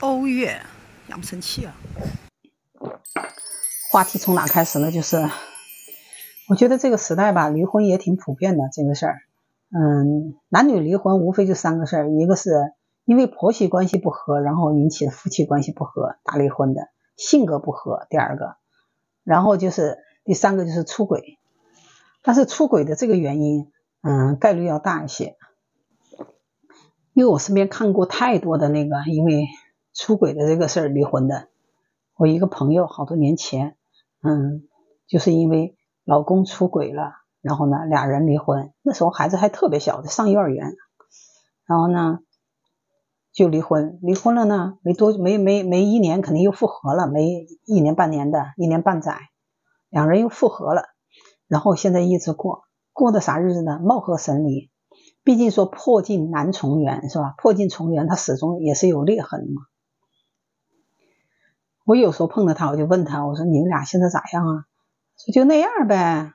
欧月，养不成气啊。话题从哪开始呢？就是我觉得这个时代吧，离婚也挺普遍的这个事儿。嗯，男女离婚无非就三个事儿，一个是因为婆媳关系不和，然后引起的夫妻关系不和打离婚的，性格不合，第二个，然后就是第三个就是出轨。但是出轨的这个原因，嗯，概率要大一些，因为我身边看过太多的那个因为出轨的这个事儿离婚的。我一个朋友好多年前，嗯，就是因为老公出轨了，然后呢，俩人离婚。那时候孩子还特别小，上幼儿园，然后呢就离婚。离婚了呢，没多没没没一年，肯定又复合了。没一年半年的，一年半载，两人又复合了。然后现在一直过，过的啥日子呢？貌合神离。毕竟说破镜难重圆，是吧？破镜重圆，它始终也是有裂痕的嘛。我有时候碰到他，我就问他，我说你们俩现在咋样啊？说就那样呗。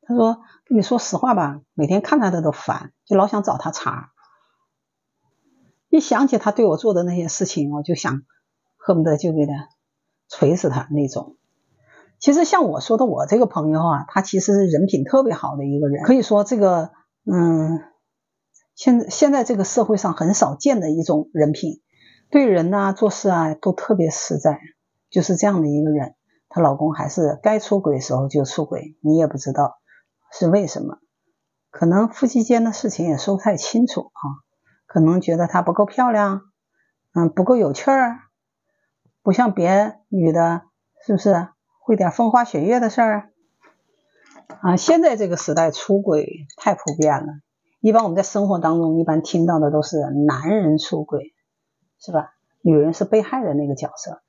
他说跟你说实话吧，每天看他的都烦，就老想找他茬。一想起他对我做的那些事情，我就想恨不得就给他锤死他那种。其实像我说的，我这个朋友啊，他其实是人品特别好的一个人，可以说这个嗯，现现在这个社会上很少见的一种人品，对人呐做事啊都特别实在。就是这样的一个人，她老公还是该出轨时候就出轨，你也不知道是为什么，可能夫妻间的事情也说不太清楚啊，可能觉得她不够漂亮，嗯，不够有趣儿，不像别女的，是不是会点风花雪月的事儿啊？现在这个时代出轨太普遍了，一般我们在生活当中一般听到的都是男人出轨，是吧？女人是被害的那个角色。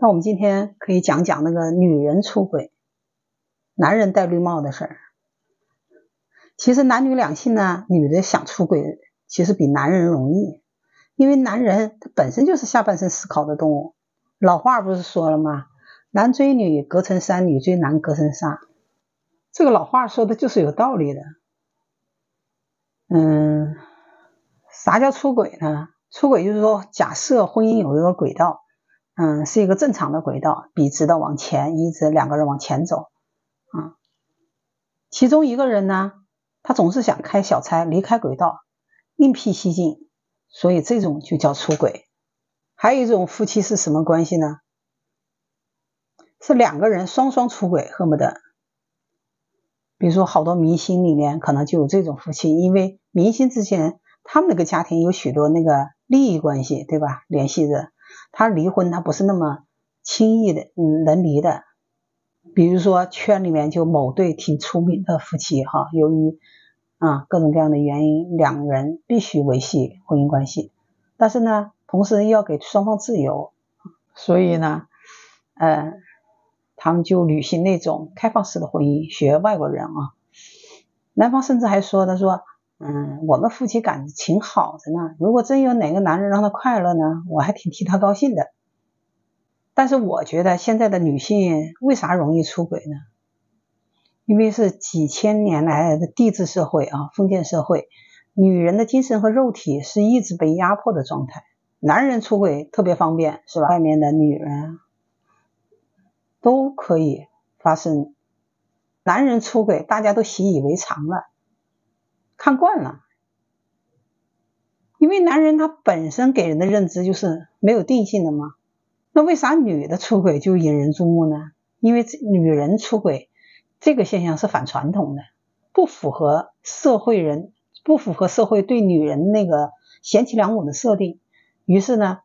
那我们今天可以讲讲那个女人出轨、男人戴绿帽的事儿。其实男女两性呢，女的想出轨，其实比男人容易，因为男人他本身就是下半身思考的动物。老话不是说了吗？男追女隔层山，女追男隔层纱。这个老话说的就是有道理的。嗯，啥叫出轨呢？出轨就是说，假设婚姻有一个轨道。嗯，是一个正常的轨道，笔直的往前，一直两个人往前走，啊，其中一个人呢，他总是想开小差，离开轨道，另辟蹊径，所以这种就叫出轨。还有一种夫妻是什么关系呢？是两个人双双出轨，恨不得。比如说，好多明星里面可能就有这种夫妻，因为明星之间他们那个家庭有许多那个利益关系，对吧？联系着。他离婚，他不是那么轻易的，嗯，能离的。比如说圈里面就某对挺出名的夫妻，哈，由于啊各种各样的原因，两人必须维系婚姻关系，但是呢，同时要给双方自由，所以呢，呃，他们就履行那种开放式的婚姻，学外国人啊。男方甚至还说，他说。嗯，我们夫妻感情好着呢。如果真有哪个男人让他快乐呢，我还挺替他高兴的。但是我觉得现在的女性为啥容易出轨呢？因为是几千年来的帝制社会啊，封建社会，女人的精神和肉体是一直被压迫的状态。男人出轨特别方便，是吧？外面的女人都可以发生。男人出轨，大家都习以为常了。看惯了，因为男人他本身给人的认知就是没有定性的嘛。那为啥女的出轨就引人注目呢？因为女人出轨这个现象是反传统的，不符合社会人，不符合社会对女人那个贤妻良母的设定。于是呢，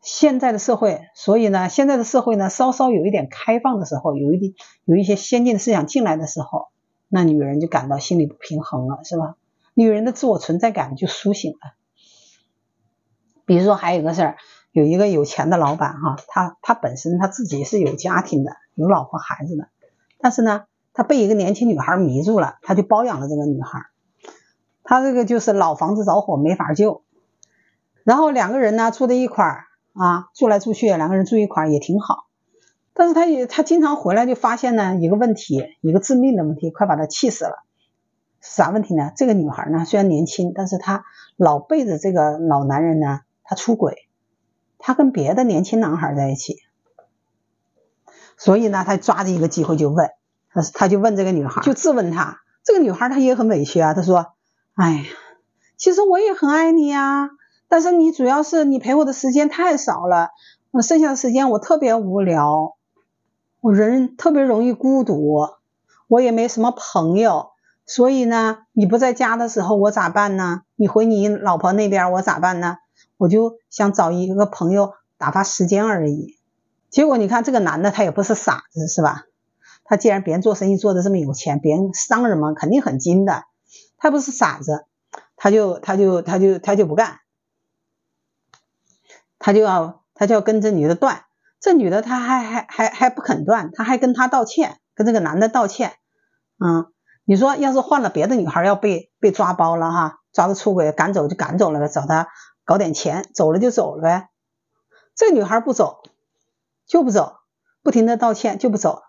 现在的社会，所以呢，现在的社会呢，稍稍有一点开放的时候，有一点有一些先进的思想进来的时候。那女人就感到心里不平衡了，是吧？女人的自我存在感就苏醒了。比如说，还有个事儿，有一个有钱的老板哈，他他本身他自己是有家庭的，有老婆孩子的，但是呢，他被一个年轻女孩迷住了，他就包养了这个女孩。他这个就是老房子着火没法救，然后两个人呢住在一块儿啊，住来住去，两个人住一块儿也挺好。但是他也他经常回来就发现呢一个问题，一个致命的问题，快把他气死了。啥问题呢？这个女孩呢虽然年轻，但是她老背着这个老男人呢，他出轨。她跟别的年轻男孩在一起。所以呢，他抓着一个机会就问，他他就问这个女孩，就质问她。这个女孩她也很委屈啊，她说：“哎呀，其实我也很爱你呀，但是你主要是你陪我的时间太少了，我剩下的时间我特别无聊，我人特别容易孤独，我也没什么朋友，所以呢，你不在家的时候我咋办呢？你回你老婆那边我咋办呢？我就想找一个朋友打发时间而已。”结果你看这个男的他也不是傻子是吧？他既然别人做生意做的这么有钱，别人商人嘛肯定很精的，他不是傻子，他就他就他就他就不干，他就要他就要跟这女的断，这女的她还还还还不肯断，他还跟他道歉，跟这个男的道歉，嗯，你说要是换了别的女孩要被被抓包了哈，抓着出轨赶走就赶走了呗，找他搞点钱，走了就走了呗，这女孩不走。就不走，不停的道歉就不走，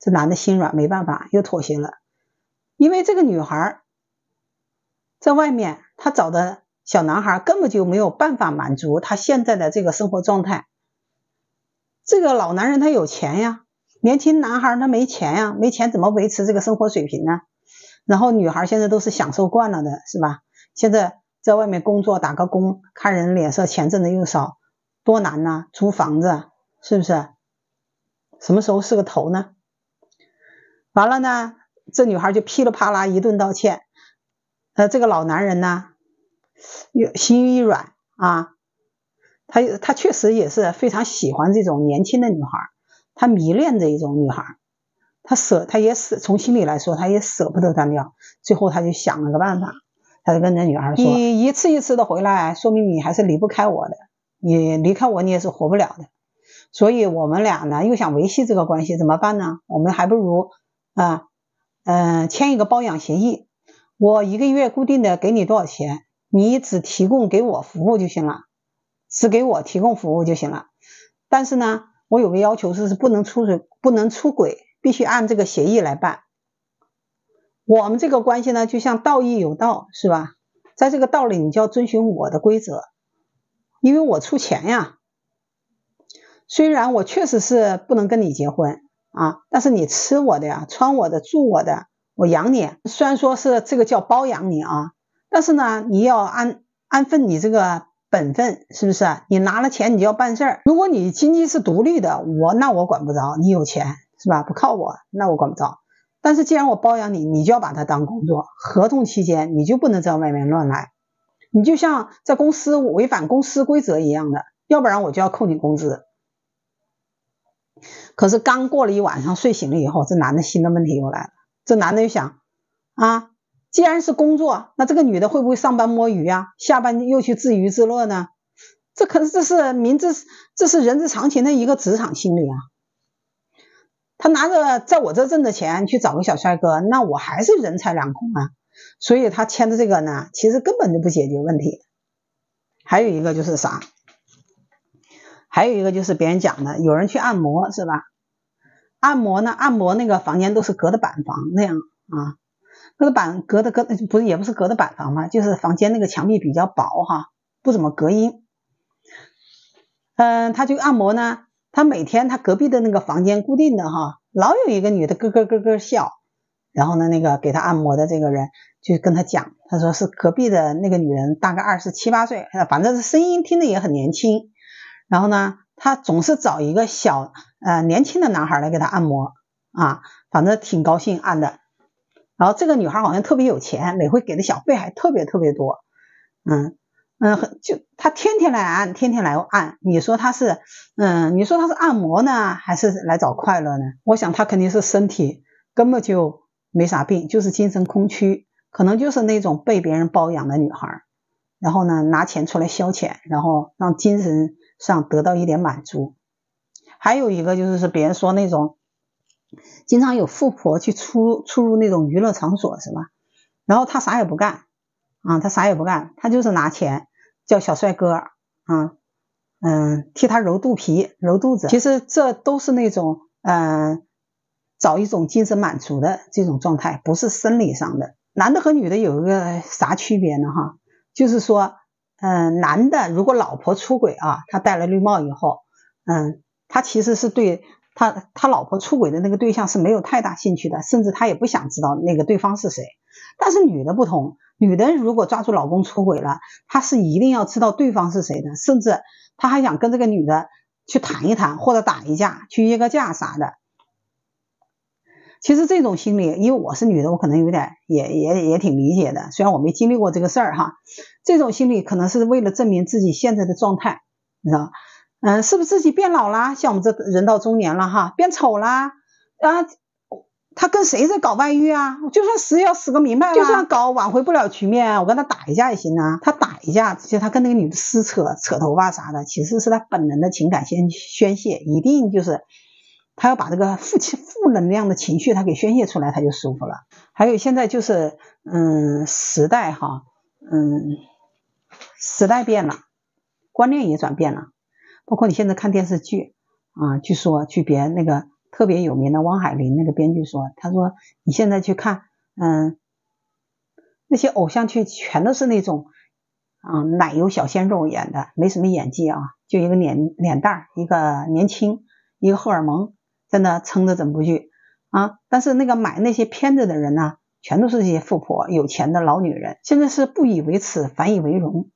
这男的心软，没办法又妥协了。因为这个女孩在外面，她找的小男孩根本就没有办法满足她现在的这个生活状态。这个老男人他有钱呀，年轻男孩他没钱呀，没钱怎么维持这个生活水平呢？然后女孩现在都是享受惯了的，是吧？现在在外面工作打个工，看人脸色，钱挣的又少，多难呐！租房子。是不是？什么时候是个头呢？完了呢，这女孩就噼里啪啦一顿道歉。呃，这个老男人呢，又心一软啊，他他确实也是非常喜欢这种年轻的女孩，他迷恋这一种女孩，他舍他也舍从心里来说，他也舍不得断掉。最后他就想了个办法，他就跟那女孩说：“你一次一次的回来，说明你还是离不开我的。你离开我，你也是活不了的。”所以我们俩呢又想维系这个关系，怎么办呢？我们还不如啊，嗯，签一个包养协议。我一个月固定的给你多少钱，你只提供给我服务就行了，只给我提供服务就行了。但是呢，我有个要求是是不能出轨，不能出轨，必须按这个协议来办。我们这个关系呢，就像道义有道，是吧？在这个道里，你就要遵循我的规则，因为我出钱呀。虽然我确实是不能跟你结婚啊，但是你吃我的呀，穿我的，住我的，我养你。虽然说是这个叫包养你啊，但是呢，你要安安分你这个本分，是不是？你拿了钱你就要办事儿。如果你经济是独立的，我那我管不着。你有钱是吧？不靠我，那我管不着。但是既然我包养你，你就要把它当工作。合同期间你就不能在外面乱来，你就像在公司违反公司规则一样的，要不然我就要扣你工资。可是刚过了一晚上，睡醒了以后，这男的新的问题又来了。这男的又想啊，既然是工作，那这个女的会不会上班摸鱼呀？下班又去自娱自乐呢？这可是这是明知这是人之常情的一个职场心理啊。他拿着在我这挣的钱去找个小帅哥，那我还是人财两空啊。所以他签的这个呢，其实根本就不解决问题。还有一个就是啥？还有一个就是别人讲的，有人去按摩是吧？按摩呢，按摩那个房间都是隔的板房那样啊，隔的板隔的隔不是也不是隔的板房嘛，就是房间那个墙壁比较薄哈，不怎么隔音。嗯，他就按摩呢，他每天他隔壁的那个房间固定的哈，老有一个女的咯咯咯咯笑，然后呢，那个给他按摩的这个人就跟他讲，他说是隔壁的那个女人，大概二十七八岁，反正是声音听的也很年轻。然后呢，他总是找一个小呃年轻的男孩来给他按摩啊，反正挺高兴按的。然后这个女孩好像特别有钱，每回给的小费还特别特别多。嗯嗯，很就她天天来按，天天来按。你说她是嗯，你说她是按摩呢，还是来找快乐呢？我想她肯定是身体根本就没啥病，就是精神空虚，可能就是那种被别人包养的女孩。然后呢，拿钱出来消遣，然后让精神。上得到一点满足，还有一个就是是别人说那种，经常有富婆去出出入那种娱乐场所是吧？然后他啥也不干啊，他啥也不干，他就是拿钱叫小帅哥啊，嗯，替他揉肚皮、揉肚子。其实这都是那种嗯，找一种精神满足的这种状态，不是生理上的。男的和女的有一个啥区别呢？哈，就是说。嗯，男的如果老婆出轨啊，他戴了绿帽以后，嗯，他其实是对他他老婆出轨的那个对象是没有太大兴趣的，甚至他也不想知道那个对方是谁。但是女的不同，女的如果抓住老公出轨了，她是一定要知道对方是谁的，甚至她还想跟这个女的去谈一谈，或者打一架，去约个架啥的。其实这种心理，因为我是女的，我可能有点也也也挺理解的。虽然我没经历过这个事儿哈，这种心理可能是为了证明自己现在的状态，你知道？嗯，是不是自己变老啦？像我们这人到中年了哈，变丑啦啊？他跟谁在搞外遇啊？就算死也要死个明白，就算搞挽回不了局面，我跟他打一架也行啊。他打一架，就他跟那个女的撕扯、扯头发啥的，其实是他本能的情感宣宣泄，一定就是。他要把这个负气、负能量的情绪他给宣泄出来，他就舒服了。还有现在就是，嗯，时代哈，嗯，时代变了，观念也转变了。包括你现在看电视剧啊，据说据别那个特别有名的汪海林那个编剧说，他说你现在去看，嗯，那些偶像剧全都是那种，啊，奶油小鲜肉演的，没什么演技啊，就一个脸脸蛋儿，一个年轻，一个荷尔蒙。在那撑着整部剧啊！但是那个买那些片子的人呢，全都是这些富婆、有钱的老女人。现在是不以为耻，反以为荣，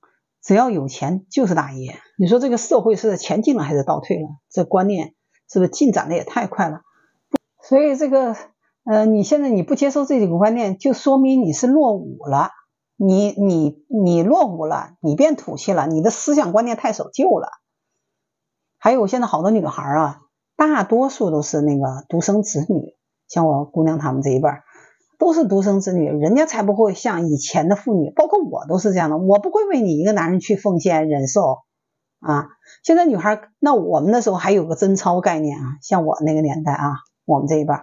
只要有钱就是大爷。你说这个社会是前进了还是倒退了？这观念是不是进展的也太快了？所以这个，呃，你现在你不接受这种观念，就说明你是落伍了。你你你落伍了，你变土气了，你的思想观念太守旧了。还有现在好多女孩啊。大多数都是那个独生子女，像我姑娘她们这一辈，都是独生子女，人家才不会像以前的妇女，包括我都是这样的，我不会为你一个男人去奉献忍受啊。现在女孩，那我们那时候还有个贞操概念啊，像我那个年代啊，我们这一辈，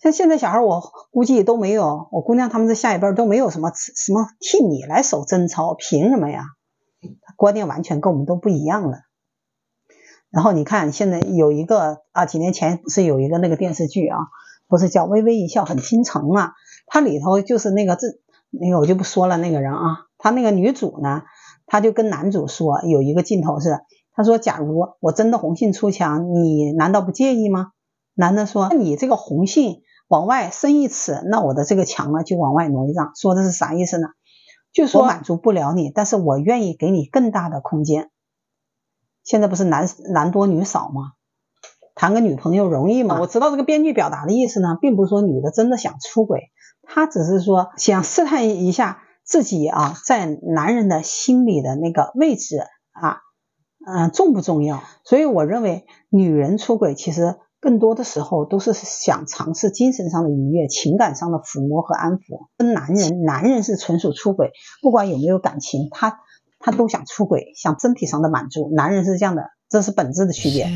像现在小孩，我估计都没有，我姑娘他们这下一辈都没有什么什么替你来守贞操，凭什么呀？观念完全跟我们都不一样了。然后你看，现在有一个啊，几年前不是有一个那个电视剧啊，不是叫《微微一笑很倾城》嘛？它里头就是那个这那个我就不说了那个人啊，他那个女主呢，他就跟男主说，有一个镜头是，他说：“假如我真的红杏出墙，你难道不介意吗？”男的说：“那你这个红杏往外伸一尺，那我的这个墙呢就往外挪一丈。”说的是啥意思呢？就说满足不了你，但是我愿意给你更大的空间。现在不是男男多女少吗？谈个女朋友容易吗？我知道这个编剧表达的意思呢，并不是说女的真的想出轨，她只是说想试探一下自己啊，在男人的心里的那个位置啊，嗯，重不重要？所以我认为，女人出轨其实更多的时候都是想尝试精神上的愉悦、情感上的抚摸和安抚。跟男人，男人是纯属出轨，不管有没有感情，他。他都想出轨，想身体上的满足。男人是这样的，这是本质的区别。